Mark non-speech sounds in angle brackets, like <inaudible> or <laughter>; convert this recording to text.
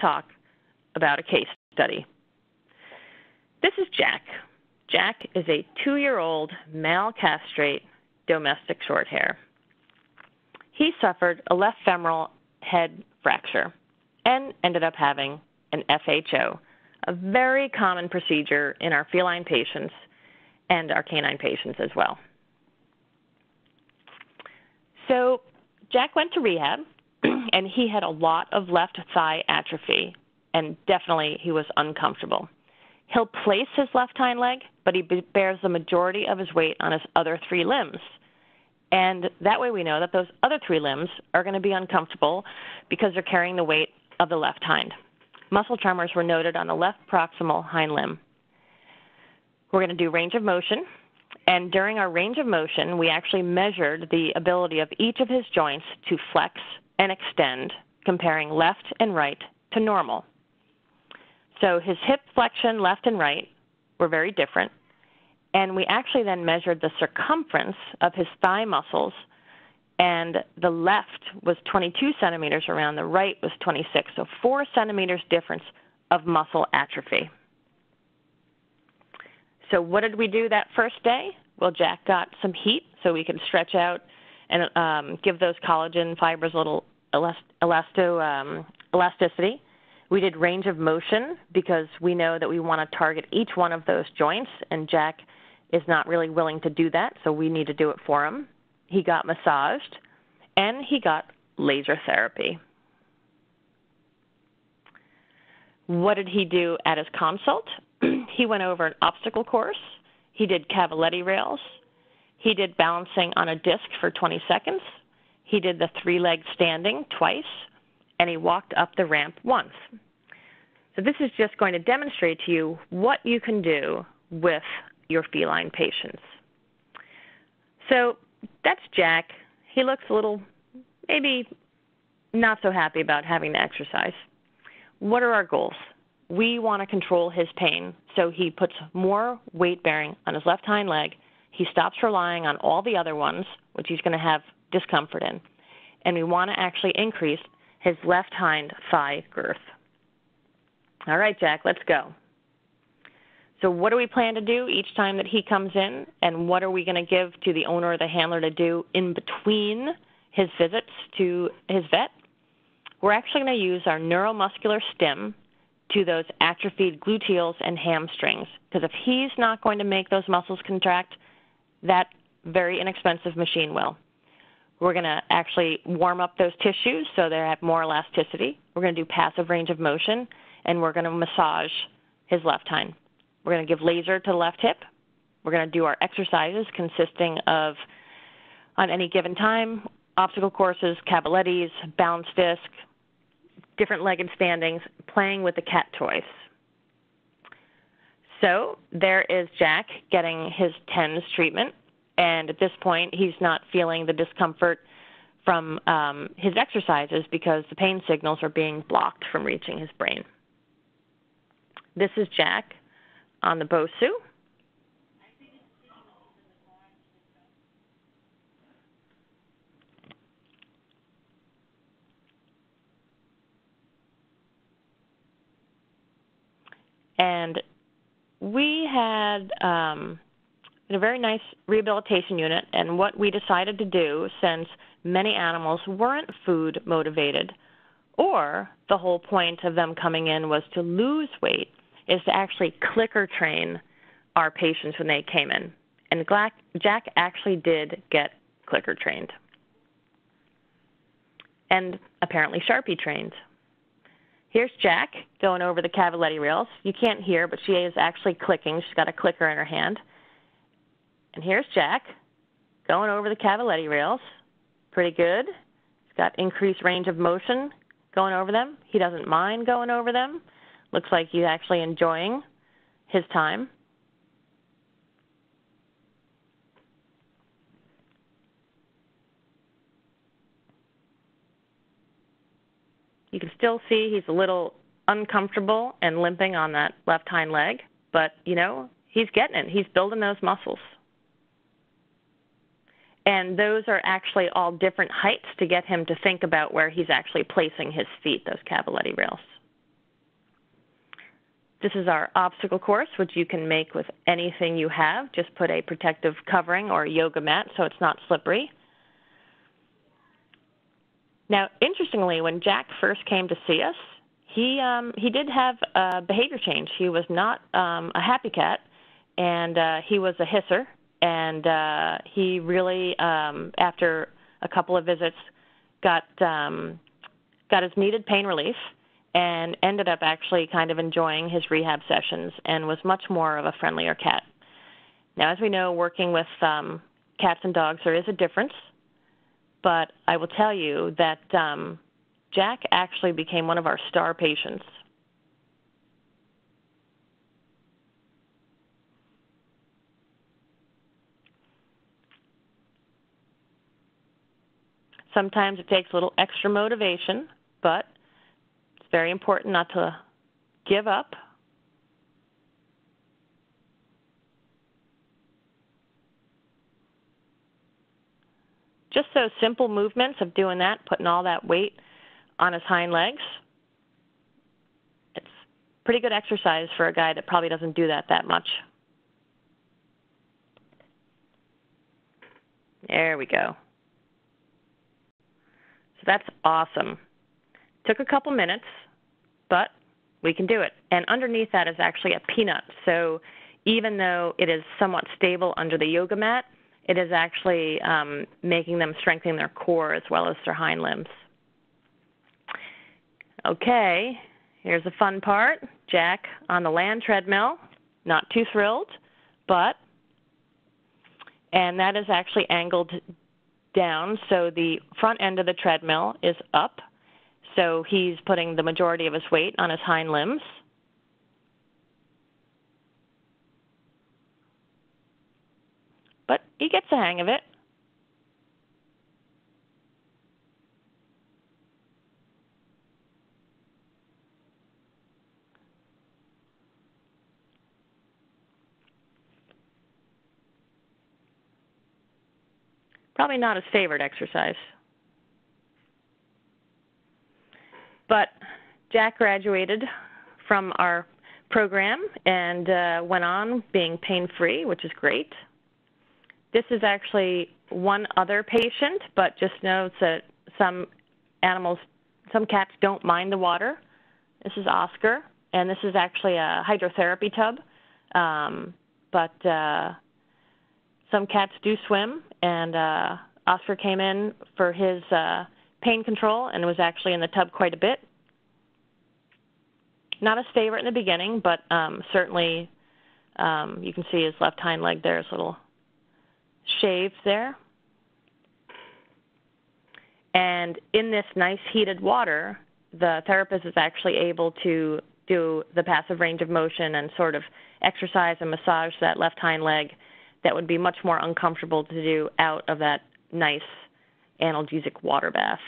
talk about a case study. This is Jack. Jack is a two year old male castrate domestic short hair. He suffered a left femoral head fracture and ended up having an FHO, a very common procedure in our feline patients and our canine patients as well. So Jack went to rehab <clears throat> and he had a lot of left thigh atrophy and definitely he was uncomfortable. He'll place his left hind leg, but he bears the majority of his weight on his other three limbs. And that way we know that those other three limbs are going to be uncomfortable because they're carrying the weight of the left hind. Muscle tremors were noted on the left proximal hind limb. We're going to do range of motion. And during our range of motion, we actually measured the ability of each of his joints to flex and extend, comparing left and right to normal. So his hip flexion, left and right, were very different. And we actually then measured the circumference of his thigh muscles, and the left was 22 centimeters around, the right was 26. So, four centimeters difference of muscle atrophy. So, what did we do that first day? Well, Jack got some heat so we could stretch out and um, give those collagen fibers a little elasto, um, elasticity. We did range of motion because we know that we want to target each one of those joints, and Jack is not really willing to do that, so we need to do it for him. He got massaged and he got laser therapy. What did he do at his consult? <clears throat> he went over an obstacle course, he did cavaletti rails, he did balancing on a disc for 20 seconds, he did the three leg standing twice, and he walked up the ramp once. So, this is just going to demonstrate to you what you can do with your feline patients. So that's Jack. He looks a little, maybe not so happy about having to exercise. What are our goals? We want to control his pain, so he puts more weight bearing on his left hind leg. He stops relying on all the other ones, which he's going to have discomfort in. And we want to actually increase his left hind thigh girth. All right, Jack, let's go. So, what do we plan to do each time that he comes in, and what are we going to give to the owner or the handler to do in between his visits to his vet? We're actually going to use our neuromuscular stim to those atrophied gluteals and hamstrings, because if he's not going to make those muscles contract, that very inexpensive machine will. We're going to actually warm up those tissues so they have more elasticity. We're going to do passive range of motion, and we're going to massage his left hind. We're going to give laser to the left hip. We're going to do our exercises consisting of, on any given time, obstacle courses, cavalettis, balance disc, different legged standings, playing with the cat toys. So there is Jack getting his TENS treatment, and at this point, he's not feeling the discomfort from um, his exercises because the pain signals are being blocked from reaching his brain. This is Jack on the Bosu. And we had um, a very nice rehabilitation unit, and what we decided to do, since many animals weren't food motivated, or the whole point of them coming in was to lose weight, is to actually clicker train our patients when they came in. And Jack actually did get clicker trained. And apparently Sharpie trained. Here's Jack going over the Cavaletti rails. You can't hear, but she is actually clicking. She's got a clicker in her hand. And here's Jack going over the Cavaletti rails. Pretty good. He's got increased range of motion going over them. He doesn't mind going over them. Looks like he's actually enjoying his time. You can still see he's a little uncomfortable and limping on that left hind leg, but you know, he's getting it. He's building those muscles. And those are actually all different heights to get him to think about where he's actually placing his feet, those cavaletti rails. This is our obstacle course, which you can make with anything you have. Just put a protective covering or a yoga mat so it's not slippery. Now, interestingly, when Jack first came to see us, he um, he did have a behavior change. He was not um, a happy cat, and uh, he was a hisser. And uh, he really, um, after a couple of visits, got um, got his needed pain relief, and ended up actually kind of enjoying his rehab sessions, and was much more of a friendlier cat. Now, as we know, working with um, cats and dogs, there is a difference. But I will tell you that um, Jack actually became one of our star patients. Sometimes it takes a little extra motivation, but it's very important not to give up. Just those simple movements of doing that, putting all that weight on his hind legs. It's pretty good exercise for a guy that probably doesn't do that that much. There we go. So that's awesome. Took a couple minutes, but we can do it. And underneath that is actually a peanut. So even though it is somewhat stable under the yoga mat, it is actually um, making them strengthen their core as well as their hind limbs. Okay, here's the fun part. Jack on the land treadmill, not too thrilled, but, and that is actually angled down, so the front end of the treadmill is up. So he's putting the majority of his weight on his hind limbs. But he gets the hang of it. Probably not his favorite exercise. But Jack graduated from our program and uh, went on being pain free, which is great. This is actually one other patient, but just notes that some animals, some cats don't mind the water. This is Oscar, and this is actually a hydrotherapy tub. Um, but uh, some cats do swim, and uh, Oscar came in for his uh, pain control and was actually in the tub quite a bit. Not his favorite in the beginning, but um, certainly um, you can see his left hind leg there is a little shaved there. And in this nice heated water, the therapist is actually able to do the passive range of motion and sort of exercise and massage that left hind leg that would be much more uncomfortable to do out of that nice analgesic water bath.